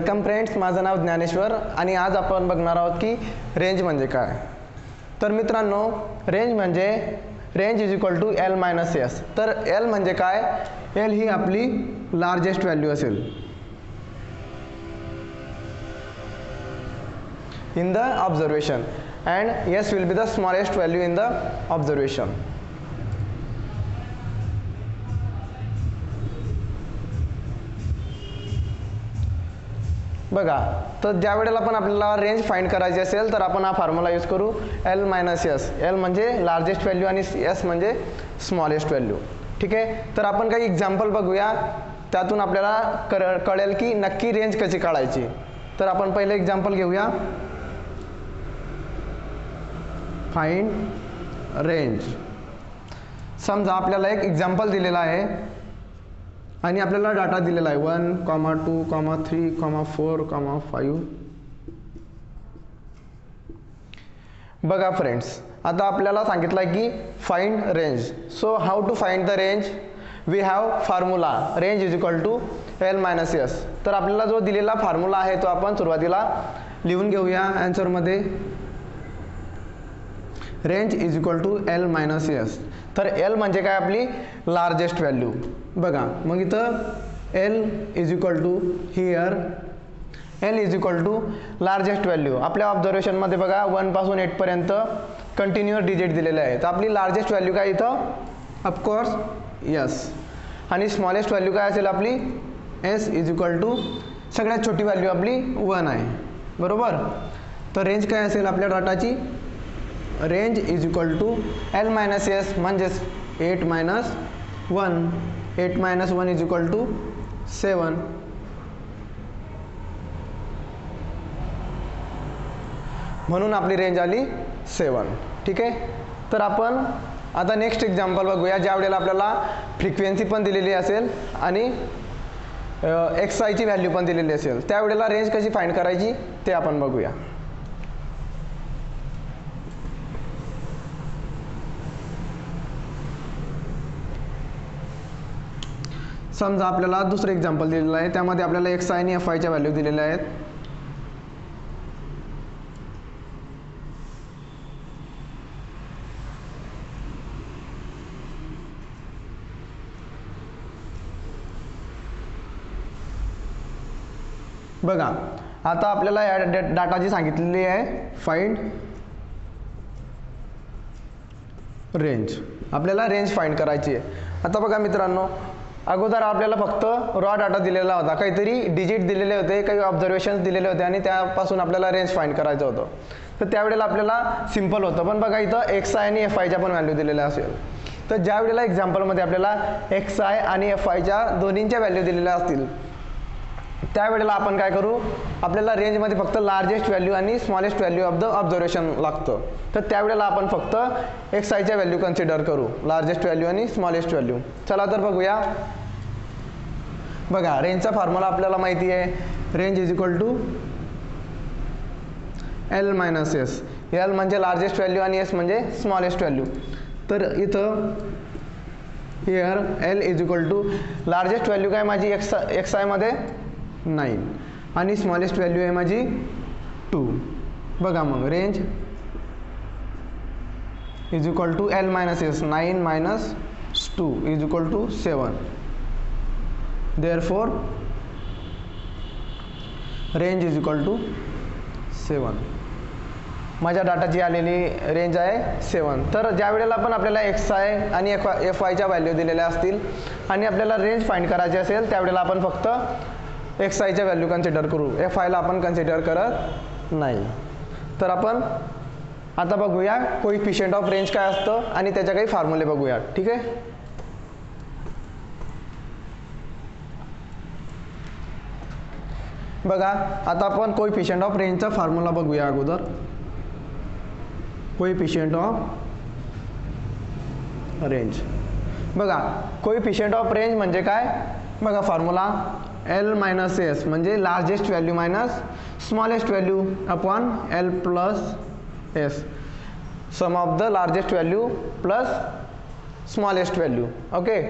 Welcome friends माझं नाव ज्ञानेश्वर आणि आज आपण बघणार आहोत की रेंज म्हणजे काय. तर मित्रांनो रेंज म्हणजे range is equal to L minus S तर एल म्हणजे काय? एल ही आपली लार्जेस्ट व्हॅल्यू असेल. In the observation and S will be the smallest value in the observation बघा तर ज्या वेळेला पण आपल्याला रेंज फाइंड करायची असेल तर आपण हा फॉर्म्युला यूज करू. एल मायनस एस एल म्हणजे लार्जेस्ट व्हॅल्यू आणि एस म्हणजे स्मॉलेस्ट व्हॅल्यू ठीक आहे? तर आपण काही एक्झाम्पल बघूया. त्यातून आपल्याला कर कळेल की नक्की रेंज कशी काढायची. तर आपण पहिले एक्झाम्पल घेऊया. फाईंड रेंज समजा आपल्याला एक एक्झाम्पल दिलेला आहे. आणि आपल्याला डाटा दिलेला आहे. One comma two comma three comma four comma five बघा फ्रेंड्स आता आपल्याला सांगितलं आहे की find range so how to find the range we have formula range is equal to L minus S तर आपल्याला जो दिलेला फॉर्म्युला आहे तो आपण सुरुवातीला लिहून घेऊया. अँसरमध्ये range is equal to L minus S. तर एल म्हणजे काय आपली? Largest value. बघा मग इथं L is equal to here. L is equal to largest value. आपल्या ऑब्झर्वेशनमध्ये बघा वनपासून एटपर्यंत कंटिन्युअस डिजिट दिलेले आहे तर आपली लार्जेस्ट व्हॅल्यू काय इथं? ऑफकोर्स यस आणि स्मॉलेस्ट व्हॅल्यू काय असेल आपली? एस इज इक्वल टू सगळ्यात छोटी व्हॅल्यू आपली वन आहे. बरोबर? तर रेंज काय असेल आपल्या डाटाची range is equal to L minus S म्हणजेच eight minus one. Eight minus one is equal to seven. म्हणून आपली रेंज आली सेवन. ठीक आहे? तर आपण आता नेक्स्ट एक्झाम्पल बघूया. ज्या वेळेला आपल्याला फ्रिक्वेन्सी पण दिलेली असेल आणि एक्स आयची व्हॅल्यू पण दिलेली असेल त्यावेळेला रेंज कशी फाईंड करायची ते आपण बघूया. समजा आपल्याला दुसरं एक्झाम्पल दिलेलं आहे त्यामध्ये आपल्याला एक्स आय आणि एफ आयच्या व्हॅल्यू दिलेल्या आहेत. बघा आता आपल्याला या डाटाची सांगितलेली आहे फाइंड रेंज आपल्याला रेंज फाइंड करायची आहे. आता बघा मित्रांनो अगोदर आपल्याला फक्त रॉ डाटा दिलेला होता. काहीतरी डिजिट दिलेले होते काही ऑब्झर्वेशन्स दिलेले होते आणि त्यापासून आपल्याला रेंज फाईंड करायचं होतं. तर त्यावेळेला आपल्याला सिंपल होतं. पण बघा इथं एक्स आय आणि एफ आयच्या पण व्हॅल्यू दिलेल्या असेल तर ज्या वेळेला एक्झाम्पलमध्ये आपल्याला एक्स आय आणि एफ आयच्या दोन्हींच्या व्हॅल्यू दिलेल्या असतील त्यावेळेला आपण काय करू? आपल्याला रेंजमध्ये फक्त लार्जेस्ट व्हॅल्यू आणि smallest value of the observation लागतं. तर त्यावेळेला आपण फक्त एक्स आयच्या व्हॅल्यू कन्सिडर करू. लार्जेस्ट व्हॅल्यू आणि स्मॉलेस्ट व्हॅल्यू चला तर बघूया. बघा रेंजचा फॉर्म्युला आपल्याला माहिती आहे. Range is equal to L minus S L म्हणजे लार्जेस्ट व्हॅल्यू आणि एस म्हणजे स्मॉलेस्ट व्हॅल्यू तर इथं here L is equal to largest value काय माझी एक्स एक्स आयमध्ये नाईन आणि स्मॉलेस्ट व्हॅल्यू आहे माझी टू बघा मग range is equal to L minus S nine minus two is equal to seven therefore range is equal to seven माझ्या डाटाची आलेली रेंज आहे सेवन तर ज्या वेळेला पण आपल्याला एक्स आय आणि एफ एफ आयच्या व्हॅल्यू दिलेल्या असतील आणि आपल्याला रेंज फाईंड करायची असेल त्यावेळेला आपण फक्त एक्स आयच्या व्हॅल्यू कन्सिडर करू. एफ आयला आपण कन्सिडर करत नाही. तर आपण आता बघूया कोइफिशियंट ऑफ रेंज काय असतं आणि त्याच्या काही फॉर्म्युले बघूया. ठीक आहे? बघा आता आपण कोइफिशियंट ऑफ रेंजचा फॉर्म्युला बघूया अगोदर. कोइफिशियंट ऑफ रेंज बघा कोइफिशियंट ऑफ रेंज म्हणजे काय? बघा फॉर्म्युला एल मायनस एस म्हणजे largest value minus smallest value upon L plus S sum of the largest value plus smallest value okay